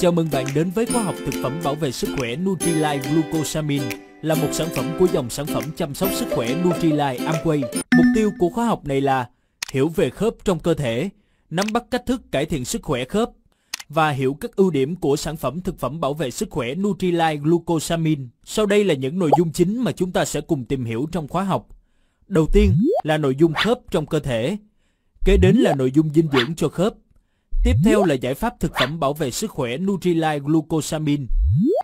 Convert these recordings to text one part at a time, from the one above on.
Chào mừng bạn đến với khóa học thực phẩm bảo vệ sức khỏe Nutrilite Glucosamine là một sản phẩm của dòng sản phẩm chăm sóc sức khỏe Nutrilite Amway. Mục tiêu của khóa học này là hiểu về khớp trong cơ thể, nắm bắt cách thức cải thiện sức khỏe khớp và hiểu các ưu điểm của sản phẩm thực phẩm bảo vệ sức khỏe Nutrilite Glucosamine. Sau đây là những nội dung chính mà chúng ta sẽ cùng tìm hiểu trong khóa học. Đầu tiên là nội dung khớp trong cơ thể. Kế đến là nội dung dinh dưỡng cho khớp. Tiếp theo là giải pháp thực phẩm bảo vệ sức khỏe Nutrilite Glucosamine.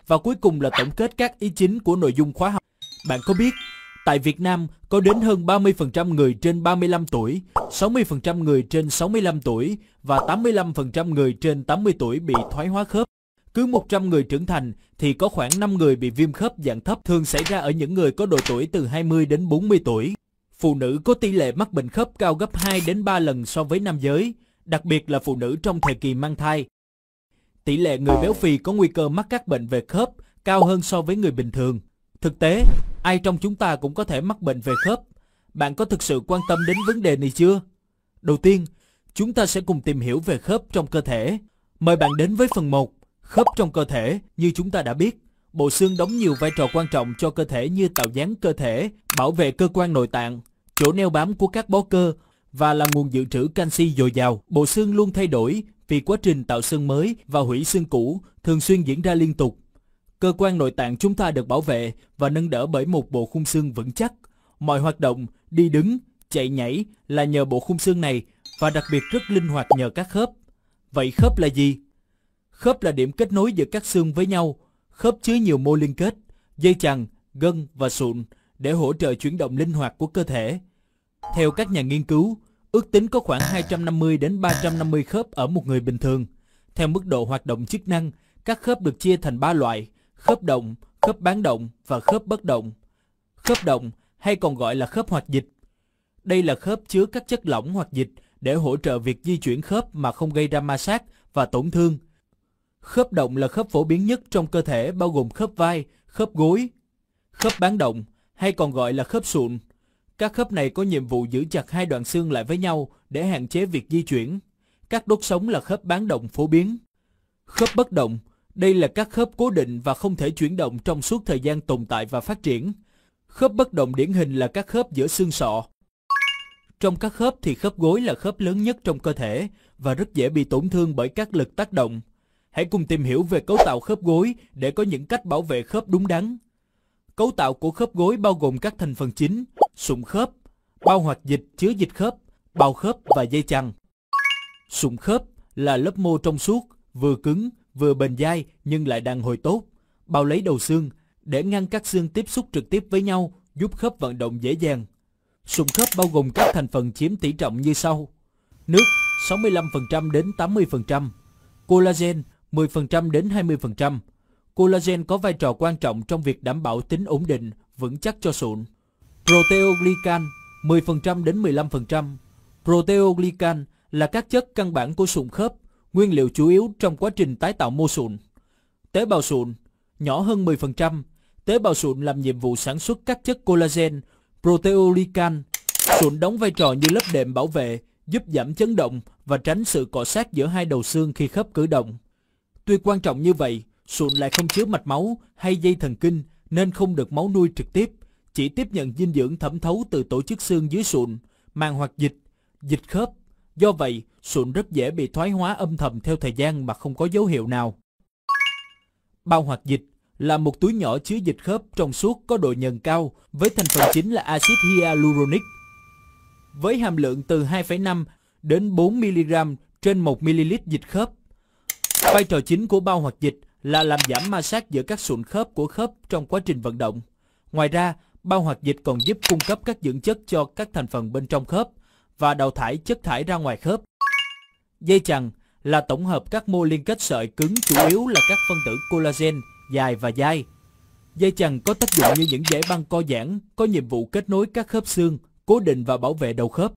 Và cuối cùng là tổng kết các ý chính của nội dung khóa học. Bạn có biết, tại Việt Nam có đến hơn 30% người trên 35 tuổi, 60% người trên 65 tuổi và 85% người trên 80 tuổi bị thoái hóa khớp. Cứ 100 người trưởng thành thì có khoảng 5 người bị viêm khớp dạng thấp thường xảy ra ở những người có độ tuổi từ 20 đến 40 tuổi. Phụ nữ có tỷ lệ mắc bệnh khớp cao gấp 2 đến 3 lần so với nam giới, đặc biệt là phụ nữ trong thời kỳ mang thai. Tỷ lệ người béo phì có nguy cơ mắc các bệnh về khớp cao hơn so với người bình thường. Thực tế, ai trong chúng ta cũng có thể mắc bệnh về khớp. Bạn có thực sự quan tâm đến vấn đề này chưa? Đầu tiên, chúng ta sẽ cùng tìm hiểu về khớp trong cơ thể. Mời bạn đến với phần 1, khớp trong cơ thể. Như chúng ta đã biết, bộ xương đóng nhiều vai trò quan trọng cho cơ thể như tạo dáng cơ thể, bảo vệ cơ quan nội tạng, chỗ neo bám của các bó cơ và là nguồn dự trữ canxi dồi dào. Bộ xương luôn thay đổi vì quá trình tạo xương mới và hủy xương cũ thường xuyên diễn ra liên tục. Cơ quan nội tạng chúng ta được bảo vệ và nâng đỡ bởi một bộ khung xương vững chắc. Mọi hoạt động, đi đứng, chạy nhảy là nhờ bộ khung xương này và đặc biệt rất linh hoạt nhờ các khớp. Vậy khớp là gì? Khớp là điểm kết nối giữa các xương với nhau. Khớp chứa nhiều mô liên kết, dây chằng, gân và sụn để hỗ trợ chuyển động linh hoạt của cơ thể. Theo các nhà nghiên cứu, ước tính có khoảng 250 đến 350 khớp ở một người bình thường. Theo mức độ hoạt động chức năng, các khớp được chia thành 3 loại: khớp động, khớp bán động và khớp bất động. Khớp động hay còn gọi là khớp hoạt dịch. Đây là khớp chứa các chất lỏng hoạt dịch để hỗ trợ việc di chuyển khớp mà không gây ra ma sát và tổn thương. Khớp động là khớp phổ biến nhất trong cơ thể bao gồm khớp vai, khớp gối. Khớp bán động hay còn gọi là khớp sụn. Các khớp này có nhiệm vụ giữ chặt hai đoạn xương lại với nhau để hạn chế việc di chuyển. Các đốt sống là khớp bán động phổ biến. Khớp bất động, đây là các khớp cố định và không thể chuyển động trong suốt thời gian tồn tại và phát triển. Khớp bất động điển hình là các khớp giữa xương sọ. Trong các khớp thì khớp gối là khớp lớn nhất trong cơ thể và rất dễ bị tổn thương bởi các lực tác động. Hãy cùng tìm hiểu về cấu tạo khớp gối để có những cách bảo vệ khớp đúng đắn. Cấu tạo của khớp gối bao gồm các thành phần chính, sụn khớp, bao hoạt dịch chứa dịch khớp, bao khớp và dây chằng. Sụn khớp là lớp mô trong suốt, vừa cứng, vừa bền dai nhưng lại đàn hồi tốt, bao lấy đầu xương để ngăn các xương tiếp xúc trực tiếp với nhau, giúp khớp vận động dễ dàng. Sụn khớp bao gồm các thành phần chiếm tỷ trọng như sau: nước 65% đến 80%, collagen 10% đến 20%. Collagen có vai trò quan trọng trong việc đảm bảo tính ổn định, vững chắc cho sụn. Proteoglycan 10% đến 15%. Proteoglycan là các chất căn bản của sụn khớp, nguyên liệu chủ yếu trong quá trình tái tạo mô sụn. Tế bào sụn nhỏ hơn 10%. Tế bào sụn làm nhiệm vụ sản xuất các chất collagen, proteoglycan. Sụn đóng vai trò như lớp đệm bảo vệ, giúp giảm chấn động và tránh sự cọ sát giữa hai đầu xương khi khớp cử động. Tuy quan trọng như vậy, sụn lại không chứa mạch máu hay dây thần kinh nên không được máu nuôi trực tiếp, chỉ tiếp nhận dinh dưỡng thẩm thấu từ tổ chức xương dưới sụn, màng hoạt dịch, dịch khớp. Do vậy, sụn rất dễ bị thoái hóa âm thầm theo thời gian mà không có dấu hiệu nào. Bao hoạt dịch là một túi nhỏ chứa dịch khớp trong suốt có độ nhờn cao với thành phần chính là axit hyaluronic. Với hàm lượng từ 2,5 đến 4 mg trên 1 ml dịch khớp. Vai trò chính của bao hoạt dịch là làm giảm ma sát giữa các sụn khớp của khớp trong quá trình vận động. Ngoài ra, bao hoạt dịch còn giúp cung cấp các dưỡng chất cho các thành phần bên trong khớp và đào thải chất thải ra ngoài khớp. Dây chằng là tổng hợp các mô liên kết sợi cứng chủ yếu là các phân tử collagen dài và dai. Dây chằng có tác dụng như những dãy băng co giãn, có nhiệm vụ kết nối các khớp xương, cố định và bảo vệ đầu khớp.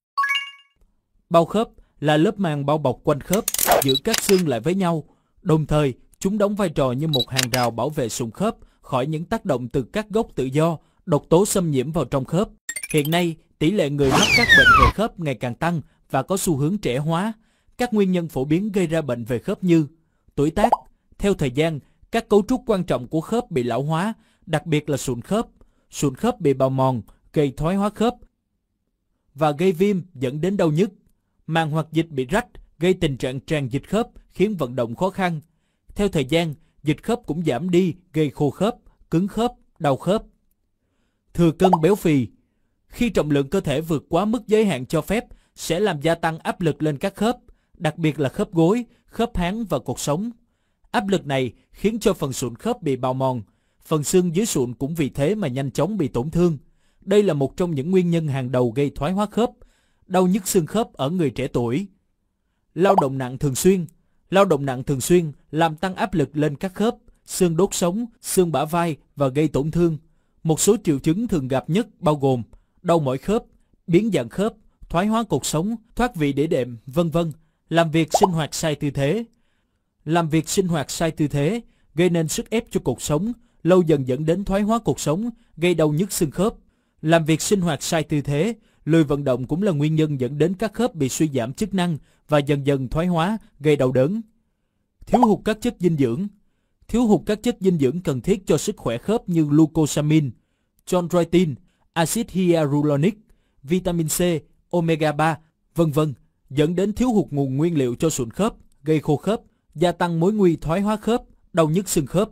Bao khớp là lớp màng bao bọc quanh khớp, giữ các xương lại với nhau, đồng thời chúng đóng vai trò như một hàng rào bảo vệ sụn khớp khỏi những tác động từ các gốc tự do, độc tố xâm nhiễm vào trong khớp. Hiện nay, tỷ lệ người mắc các bệnh về khớp ngày càng tăng và có xu hướng trẻ hóa. Các nguyên nhân phổ biến gây ra bệnh về khớp như tuổi tác, Theo thời gian, các cấu trúc quan trọng của khớp bị lão hóa, đặc biệt là sụn khớp. Sụn khớp bị bào mòn, gây thoái hóa khớp và gây viêm dẫn đến đau nhức. Màng hoặc dịch bị rách, gây tình trạng tràn dịch khớp, khiến vận động khó khăn. Theo thời gian, dịch khớp cũng giảm đi, gây khô khớp, cứng khớp, đau khớp. Thừa cân béo phì Khi trọng lượng cơ thể vượt quá mức giới hạn cho phép, sẽ làm gia tăng áp lực lên các khớp, đặc biệt là khớp gối, khớp háng và cột sống. Áp lực này khiến cho phần sụn khớp bị bào mòn, phần xương dưới sụn cũng vì thế mà nhanh chóng bị tổn thương. Đây là một trong những nguyên nhân hàng đầu gây thoái hóa khớp, đau nhức xương khớp ở người trẻ tuổi. Lao động nặng thường xuyên Lao động nặng thường xuyên làm tăng áp lực lên các khớp, xương đốt sống, xương bả vai và gây tổn thương. Một số triệu chứng thường gặp nhất bao gồm đau mỏi khớp, biến dạng khớp, thoái hóa cột sống, thoát vị đĩa đệm, vân vân. Làm việc sinh hoạt sai tư thế. Làm việc sinh hoạt sai tư thế gây nên sức ép cho cột sống, lâu dần dẫn đến thoái hóa cột sống, gây đau nhức xương khớp. Làm việc sinh hoạt sai tư thế, lười vận động cũng là nguyên nhân dẫn đến các khớp bị suy giảm chức năng và dần dần thoái hóa, gây đau đớn. Thiếu hụt các chất dinh dưỡng Thiếu hụt các chất dinh dưỡng cần thiết cho sức khỏe khớp như glucosamine, chondroitin, axit hyaluronic, vitamin C, omega 3, vân vân, dẫn đến thiếu hụt nguồn nguyên liệu cho sụn khớp, gây khô khớp, gia tăng mối nguy thoái hóa khớp, đau nhức xương khớp.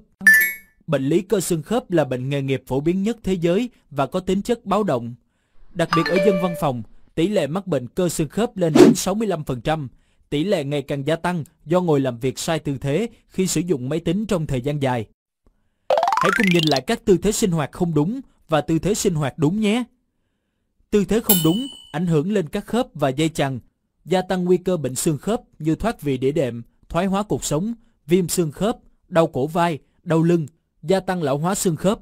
Bệnh lý cơ xương khớp là bệnh nghề nghiệp phổ biến nhất thế giới và có tính chất báo động. Đặc biệt ở dân văn phòng, tỷ lệ mắc bệnh cơ xương khớp lên đến 65%, tỷ lệ ngày càng gia tăng do ngồi làm việc sai tư thế khi sử dụng máy tính trong thời gian dài. Hãy cùng nhìn lại các tư thế sinh hoạt không đúng và tư thế sinh hoạt đúng nhé. Tư thế không đúng ảnh hưởng lên các khớp và dây chằng, gia tăng nguy cơ bệnh xương khớp như thoát vị đĩa đệm, thoái hóa cột sống, viêm xương khớp, đau cổ vai, đau lưng, gia tăng lão hóa xương khớp.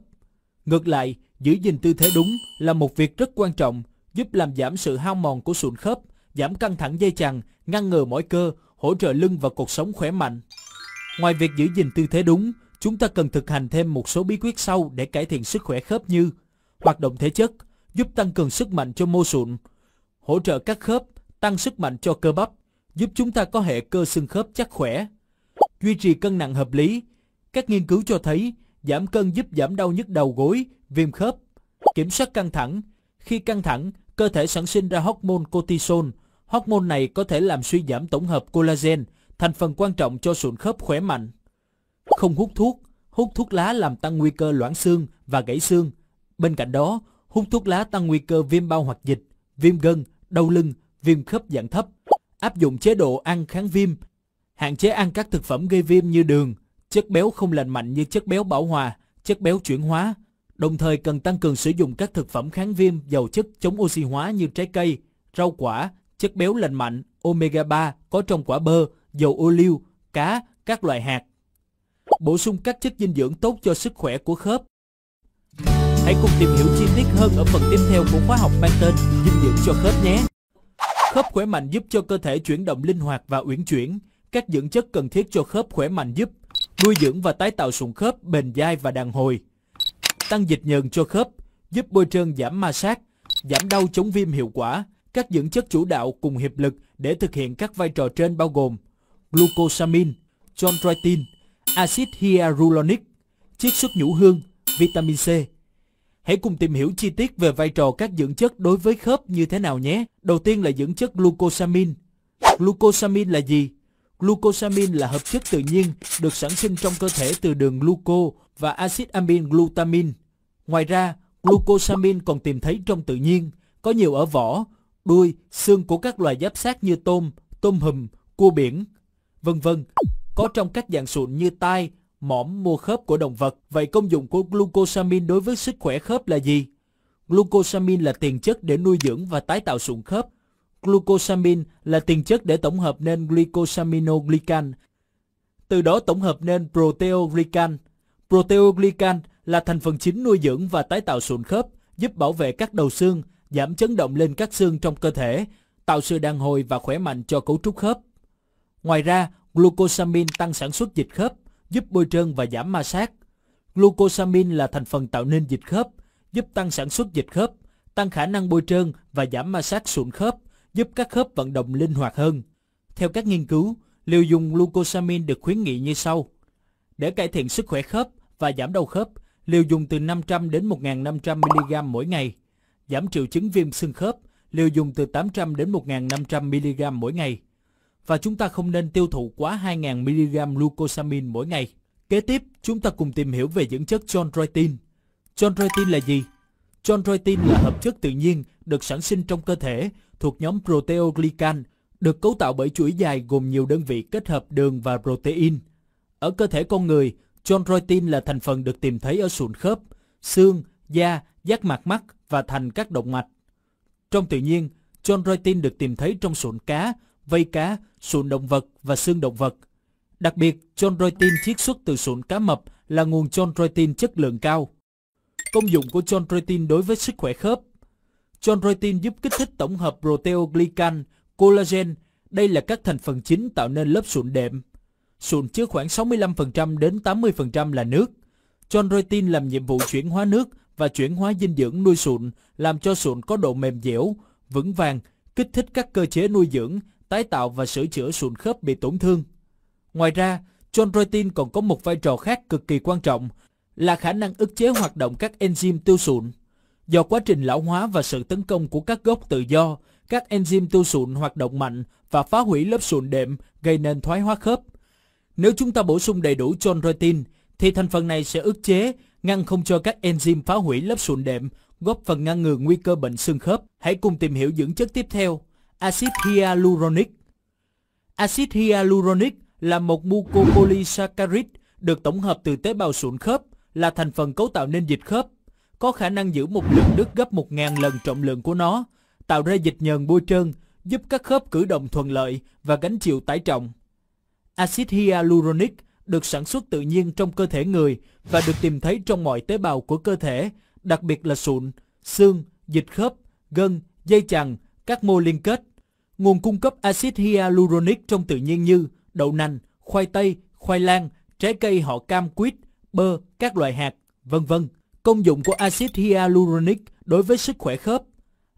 Ngược lại, giữ gìn tư thế đúng là một việc rất quan trọng, giúp làm giảm sự hao mòn của sụn khớp, giảm căng thẳng dây chằng, ngăn ngừa mỏi cơ, hỗ trợ lưng và cột sống khỏe mạnh. Ngoài việc giữ gìn tư thế đúng, chúng ta cần thực hành thêm một số bí quyết sau để cải thiện sức khỏe khớp như hoạt động thể chất, giúp tăng cường sức mạnh cho mô sụn, hỗ trợ các khớp, tăng sức mạnh cho cơ bắp, giúp chúng ta có hệ cơ xương khớp chắc khỏe, duy trì cân nặng hợp lý. Các nghiên cứu cho thấy giảm cân giúp giảm đau nhức đầu gối, viêm khớp, kiểm soát căng thẳng. Khi căng thẳng, cơ thể sản sinh ra hormone cortisol. Hormone này có thể làm suy giảm tổng hợp collagen, thành phần quan trọng cho sụn khớp khỏe mạnh. Không hút thuốc, hút thuốc lá làm tăng nguy cơ loãng xương và gãy xương. Bên cạnh đó, hút thuốc lá tăng nguy cơ viêm bao hoạt dịch, viêm gân, đau lưng, viêm khớp dạng thấp. Áp dụng chế độ ăn kháng viêm, hạn chế ăn các thực phẩm gây viêm như đường, chất béo không lành mạnh như chất béo bão hòa, chất béo chuyển hóa. Đồng thời cần tăng cường sử dụng các thực phẩm kháng viêm giàu chất chống oxy hóa như trái cây, rau quả, chất béo lành mạnh, omega 3 có trong quả bơ, dầu ô liu, cá, các loại hạt. Bổ sung các chất dinh dưỡng tốt cho sức khỏe của khớp. Hãy cùng tìm hiểu chi tiết hơn ở phần tiếp theo của khóa học mang tên dinh dưỡng cho khớp nhé. Khớp khỏe mạnh giúp cho cơ thể chuyển động linh hoạt và uyển chuyển. Các dưỡng chất cần thiết cho khớp khỏe mạnh giúp nuôi dưỡng và tái tạo sụn khớp bền dai và đàn hồi. Tăng dịch nhờn cho khớp, giúp bôi trơn giảm ma sát, giảm đau chống viêm hiệu quả. Các dưỡng chất chủ đạo cùng hiệp lực để thực hiện các vai trò trên bao gồm glucosamine, chondroitin, axit hyaluronic, chiết xuất nhũ hương, vitamin C. Hãy cùng tìm hiểu chi tiết về vai trò các dưỡng chất đối với khớp như thế nào nhé. Đầu tiên là dưỡng chất glucosamine. Glucosamine là gì? Glucosamine là hợp chất tự nhiên được sản sinh trong cơ thể từ đường gluco và axit amin glutamin. Ngoài ra, glucosamine còn tìm thấy trong tự nhiên, có nhiều ở vỏ, đuôi, xương của các loài giáp sát như tôm, tôm hùm, cua biển, vân vân. Có trong các dạng sụn như tai, mõm, mô khớp của động vật. Vậy công dụng của glucosamine đối với sức khỏe khớp là gì? Glucosamine là tiền chất để nuôi dưỡng và tái tạo sụn khớp. Glucosamine là tiền chất để tổng hợp nên glycosaminoglycan, từ đó tổng hợp nên proteoglycan. Proteoglycan là thành phần chính nuôi dưỡng và tái tạo sụn khớp, giúp bảo vệ các đầu xương, giảm chấn động lên các xương trong cơ thể, tạo sự đàn hồi và khỏe mạnh cho cấu trúc khớp. Ngoài ra, glucosamine tăng sản xuất dịch khớp, giúp bôi trơn và giảm ma sát. Glucosamine là thành phần tạo nên dịch khớp, giúp tăng sản xuất dịch khớp, tăng khả năng bôi trơn và giảm ma sát sụn khớp, giúp các khớp vận động linh hoạt hơn. Theo các nghiên cứu, liều dùng glucosamine được khuyến nghị như sau. Để cải thiện sức khỏe khớp và giảm đau khớp, liều dùng từ 500 đến 1.500 mg mỗi ngày. Giảm triệu chứng viêm xương khớp, liều dùng từ 800 đến 1.500 mg mỗi ngày. Và chúng ta không nên tiêu thụ quá 2.000 mg glucosamine mỗi ngày. Kế tiếp, chúng ta cùng tìm hiểu về dưỡng chất chondroitin. Chondroitin là gì? Chondroitin là hợp chất tự nhiên được sản sinh trong cơ thể thuộc nhóm proteoglycan, được cấu tạo bởi chuỗi dài gồm nhiều đơn vị kết hợp đường và protein. Ở cơ thể con người, chondroitin là thành phần được tìm thấy ở sụn khớp, xương, da, giác mạc mắt và thành các động mạch. Trong tự nhiên, chondroitin được tìm thấy trong sụn cá, vây cá, sụn động vật và xương động vật. Đặc biệt, chondroitin chiết xuất từ sụn cá mập là nguồn chondroitin chất lượng cao. Công dụng của chondroitin đối với sức khỏe khớp Chondroitin giúp kích thích tổng hợp proteoglycan, collagen. Đây là các thành phần chính tạo nên lớp sụn đệm. Sụn chứa khoảng 65% đến 80% là nước. Chondroitin làm nhiệm vụ chuyển hóa nước và chuyển hóa dinh dưỡng nuôi sụn, làm cho sụn có độ mềm dẻo, vững vàng, kích thích các cơ chế nuôi dưỡng, tái tạo và sửa chữa sụn khớp bị tổn thương. Ngoài ra, chondroitin còn có một vai trò khác cực kỳ quan trọng là khả năng ức chế hoạt động các enzyme tiêu sụn. Do quá trình lão hóa và sự tấn công của các gốc tự do, các enzyme tiêu sụn hoạt động mạnh và phá hủy lớp sụn đệm gây nên thoái hóa khớp. Nếu chúng ta bổ sung đầy đủ chondroitin, thì thành phần này sẽ ức chế, ngăn không cho các enzyme phá hủy lớp sụn đệm, góp phần ngăn ngừa nguy cơ bệnh xương khớp. Hãy cùng tìm hiểu dưỡng chất tiếp theo, axit hyaluronic. Axit hyaluronic là một mucopolysaccharide được tổng hợp từ tế bào sụn khớp, là thành phần cấu tạo nên dịch khớp có khả năng giữ một lượng nước gấp 1.000 lần trọng lượng của nó, tạo ra dịch nhờn bôi trơn, giúp các khớp cử động thuận lợi và gánh chịu tải trọng. Axit hyaluronic được sản xuất tự nhiên trong cơ thể người và được tìm thấy trong mọi tế bào của cơ thể, đặc biệt là sụn, xương, dịch khớp, gân, dây chằng, các mô liên kết. Nguồn cung cấp axit hyaluronic trong tự nhiên như đậu nành, khoai tây, khoai lang, trái cây họ cam quýt, bơ, các loại hạt, vân vân. Công dụng của axit hyaluronic đối với sức khỏe khớp.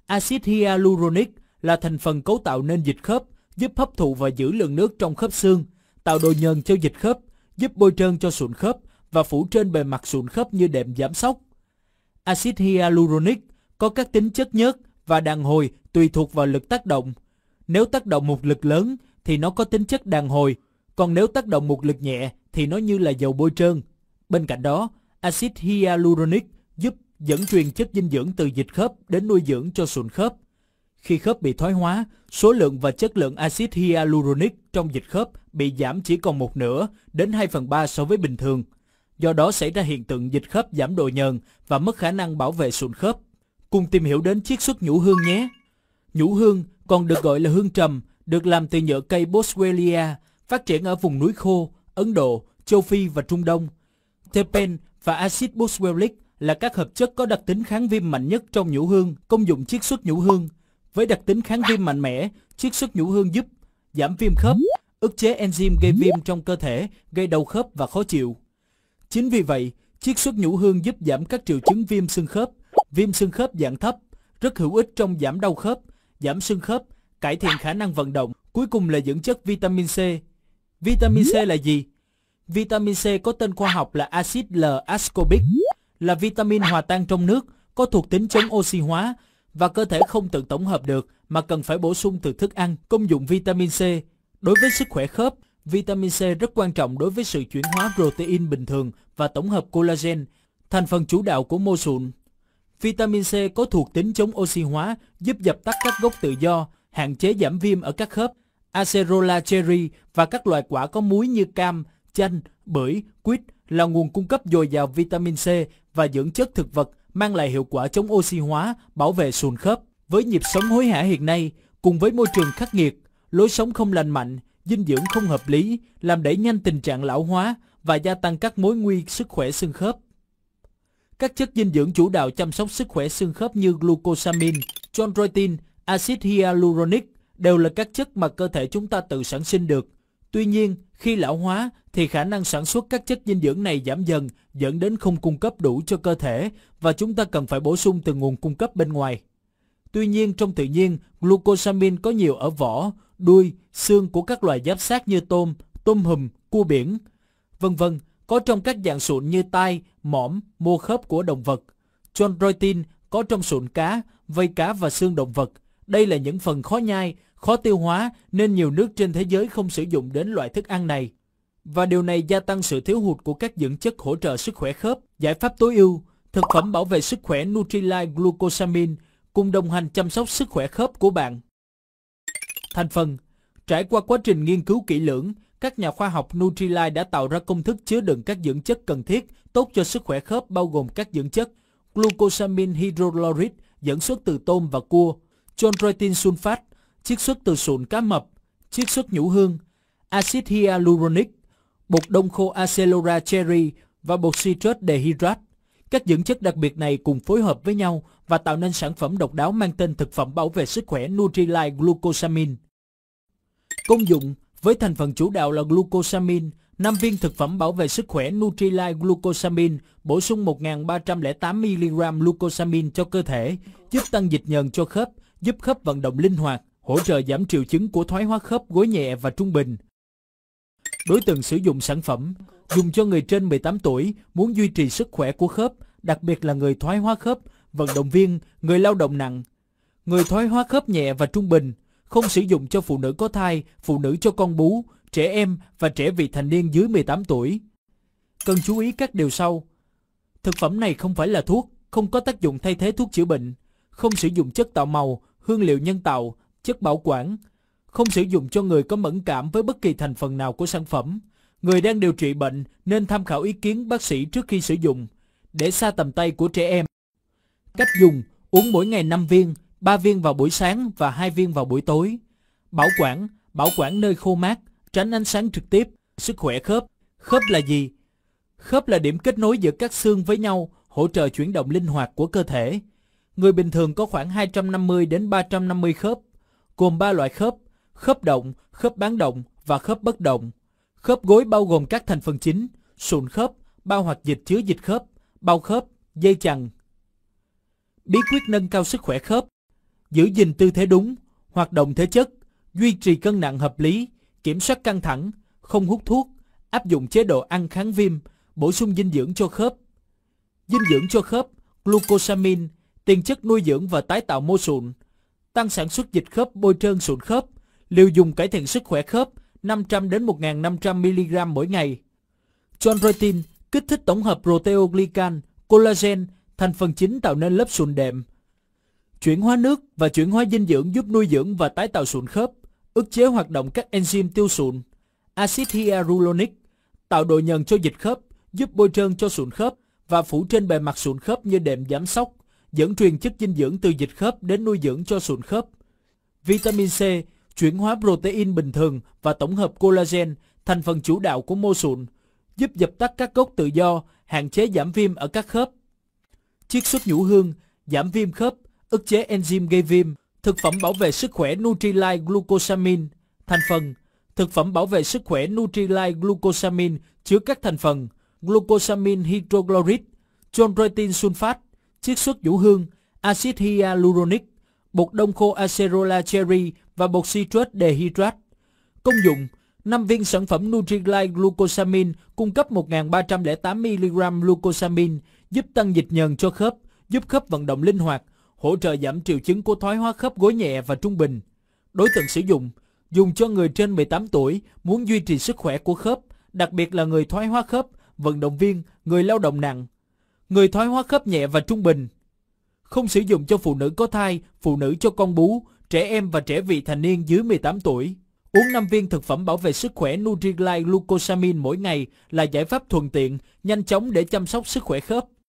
Axit hyaluronic là thành phần cấu tạo nên dịch khớp, giúp hấp thụ và giữ lượng nước trong khớp xương, tạo độ nhờn cho dịch khớp, giúp bôi trơn cho sụn khớp và phủ trên bề mặt sụn khớp như đệm giảm sóc. Axit hyaluronic có các tính chất nhớt và đàn hồi tùy thuộc vào lực tác động. Nếu tác động một lực lớn thì nó có tính chất đàn hồi, còn nếu tác động một lực nhẹ thì nó như là dầu bôi trơn. Bên cạnh đó, Axit hyaluronic giúp dẫn truyền chất dinh dưỡng từ dịch khớp đến nuôi dưỡng cho sụn khớp. Khi khớp bị thoái hóa, số lượng và chất lượng axit hyaluronic trong dịch khớp bị giảm chỉ còn một nửa đến 2 phần 3 so với bình thường. Do đó xảy ra hiện tượng dịch khớp giảm độ nhờn và mất khả năng bảo vệ sụn khớp. Cùng tìm hiểu đến chiết xuất nhũ hương nhé. Nhũ hương còn được gọi là hương trầm, được làm từ nhựa cây Boswellia, phát triển ở vùng núi khô, Ấn Độ, châu Phi và Trung Đông. Tepen và axit boswellic là các hợp chất có đặc tính kháng viêm mạnh nhất trong nhũ hương, công dụng chiết xuất nhũ hương. Với đặc tính kháng viêm mạnh mẽ, chiết xuất nhũ hương giúp giảm viêm khớp, ức chế enzyme gây viêm trong cơ thể, gây đau khớp và khó chịu. Chính vì vậy, chiết xuất nhũ hương giúp giảm các triệu chứng viêm xương khớp, viêm xương khớp dạng thấp, rất hữu ích trong giảm đau khớp, giảm xương khớp, cải thiện khả năng vận động. Cuối cùng là dưỡng chất vitamin C. Vitamin C là gì? Vitamin C có tên khoa học là axit L-ascorbic, là vitamin hòa tan trong nước, có thuộc tính chống oxy hóa và cơ thể không tự tổng hợp được mà cần phải bổ sung từ thức ăn. Công dụng vitamin C Đối với sức khỏe khớp, vitamin C rất quan trọng đối với sự chuyển hóa protein bình thường và tổng hợp collagen, thành phần chủ đạo của mô sụn. Vitamin C có thuộc tính chống oxy hóa, giúp dập tắt các gốc tự do, hạn chế giảm viêm ở các khớp. Acerola cherry và các loại quả có muối như cam, chanh, bưởi, quýt là nguồn cung cấp dồi dào vitamin C và dưỡng chất thực vật mang lại hiệu quả chống oxy hóa, bảo vệ sùn khớp. Với nhịp sống hối hả hiện nay, cùng với môi trường khắc nghiệt, lối sống không lành mạnh, dinh dưỡng không hợp lý, làm đẩy nhanh tình trạng lão hóa và gia tăng các mối nguy sức khỏe xương khớp. Các chất dinh dưỡng chủ đạo chăm sóc sức khỏe xương khớp như glucosamine, chondroitin, axit hyaluronic đều là các chất mà cơ thể chúng ta tự sản sinh được. Tuy nhiên, khi lão hóa thì khả năng sản xuất các chất dinh dưỡng này giảm dần dẫn đến không cung cấp đủ cho cơ thể và chúng ta cần phải bổ sung từ nguồn cung cấp bên ngoài. Tuy nhiên trong tự nhiên, glucosamine có nhiều ở vỏ, đuôi, xương của các loài giáp sát như tôm, tôm hùm, cua biển, vân vân. có trong các dạng sụn như tai, mõm, mô khớp của động vật. Chondroitin có trong sụn cá, vây cá và xương động vật. Đây là những phần khó nhai, khó tiêu hóa nên nhiều nước trên thế giới không sử dụng đến loại thức ăn này. Và điều này gia tăng sự thiếu hụt của các dưỡng chất hỗ trợ sức khỏe khớp. Giải pháp tối ưu, thực phẩm bảo vệ sức khỏe Nutrilite Glucosamine cùng đồng hành chăm sóc sức khỏe khớp của bạn. Thành phần Trải qua quá trình nghiên cứu kỹ lưỡng, các nhà khoa học Nutrilite đã tạo ra công thức chứa đựng các dưỡng chất cần thiết tốt cho sức khỏe khớp bao gồm các dưỡng chất glucosamine hydrochloride dẫn xuất từ tôm và cua, chondroitin sulfate chiết xuất từ sụn cá mập, chiết xuất nhũ hương, axit hyaluronic, bột đông khô acelora cherry và bột citrus dehydrat. Các dưỡng chất đặc biệt này cùng phối hợp với nhau và tạo nên sản phẩm độc đáo mang tên thực phẩm bảo vệ sức khỏe Nutrilite Glucosamine. Công dụng với thành phần chủ đạo là glucosamine, 5 viên thực phẩm bảo vệ sức khỏe Nutrilite Glucosamine bổ sung 1.308mg glucosamine cho cơ thể, giúp tăng dịch nhờn cho khớp, giúp khớp vận động linh hoạt, hỗ trợ giảm triệu chứng của thoái hóa khớp gối nhẹ và trung bình. Đối tượng sử dụng sản phẩm dùng cho người trên 18 tuổi muốn duy trì sức khỏe của khớp, đặc biệt là người thoái hóa khớp, vận động viên, người lao động nặng. Người thoái hóa khớp nhẹ và trung bình, không sử dụng cho phụ nữ có thai, phụ nữ cho con bú, trẻ em và trẻ vị thành niên dưới 18 tuổi. Cần chú ý các điều sau. Thực phẩm này không phải là thuốc, không có tác dụng thay thế thuốc chữa bệnh, không sử dụng chất tạo màu, hương liệu nhân tạo, chất bảo quản, không sử dụng cho người có mẫn cảm với bất kỳ thành phần nào của sản phẩm. Người đang điều trị bệnh nên tham khảo ý kiến bác sĩ trước khi sử dụng, để xa tầm tay của trẻ em. Cách dùng, uống mỗi ngày 5 viên, 3 viên vào buổi sáng và 2 viên vào buổi tối. Bảo quản, bảo quản nơi khô mát, tránh ánh sáng trực tiếp, sức khỏe khớp. Khớp là gì? Khớp là điểm kết nối giữa các xương với nhau, hỗ trợ chuyển động linh hoạt của cơ thể. Người bình thường có khoảng 250 đến 350 khớp, gồm 3 loại khớp, khớp động, khớp bán động và khớp bất động. Khớp gối bao gồm các thành phần chính, sụn khớp, bao hoạt dịch chứa dịch khớp, bao khớp, dây chằng. Bí quyết nâng cao sức khỏe khớp Giữ gìn tư thế đúng, hoạt động thể chất, duy trì cân nặng hợp lý, kiểm soát căng thẳng, không hút thuốc, áp dụng chế độ ăn kháng viêm, bổ sung dinh dưỡng cho khớp. Dinh dưỡng cho khớp, glucosamine, tiền chất nuôi dưỡng và tái tạo mô sụn, tăng sản xuất dịch khớp bôi trơn sụn khớp, liều dùng cải thiện sức khỏe khớp 500 đến 1.500 mg mỗi ngày. Chondroitin kích thích tổng hợp proteoglycan, collagen, thành phần chính tạo nên lớp sụn đệm. Chuyển hóa nước và chuyển hóa dinh dưỡng giúp nuôi dưỡng và tái tạo sụn khớp, ức chế hoạt động các enzyme tiêu sụn. Axit hyaluronic tạo độ nhờn cho dịch khớp, giúp bôi trơn cho sụn khớp và phủ trên bề mặt sụn khớp như đệm giảm sóc, dẫn truyền chất dinh dưỡng từ dịch khớp đến nuôi dưỡng cho sụn khớp. Vitamin C chuyển hóa protein bình thường và tổng hợp collagen, thành phần chủ đạo của mô sụn, giúp dập tắt các gốc tự do, hạn chế giảm viêm ở các khớp. Chiết xuất nhũ hương, giảm viêm khớp, ức chế enzyme gây viêm, thực phẩm bảo vệ sức khỏe Nutrilite Glucosamine, thành phần, thực phẩm bảo vệ sức khỏe Nutrilite Glucosamine chứa các thành phần glucosamine hydrochloride, chondroitin sulfate, chiết xuất vũ hương, axit hyaluronic, bột đông khô acerola cherry và bột citrus dehydrat. Công dụng 5 viên sản phẩm Nutrilite Glucosamine cung cấp 1.308mg glucosamine giúp tăng dịch nhờn cho khớp, giúp khớp vận động linh hoạt, hỗ trợ giảm triệu chứng của thoái hóa khớp gối nhẹ và trung bình. Đối tượng sử dụng dùng cho người trên 18 tuổi muốn duy trì sức khỏe của khớp, đặc biệt là người thoái hóa khớp, vận động viên, người lao động nặng, người thoái hóa khớp nhẹ và trung bình. Không sử dụng cho phụ nữ có thai, phụ nữ cho con bú, trẻ em và trẻ vị thành niên dưới 18 tuổi. Uống 5 viên thực phẩm bảo vệ sức khỏe Nutrilite Glucosamine mỗi ngày là giải pháp thuận tiện, nhanh chóng để chăm sóc sức khỏe khớp.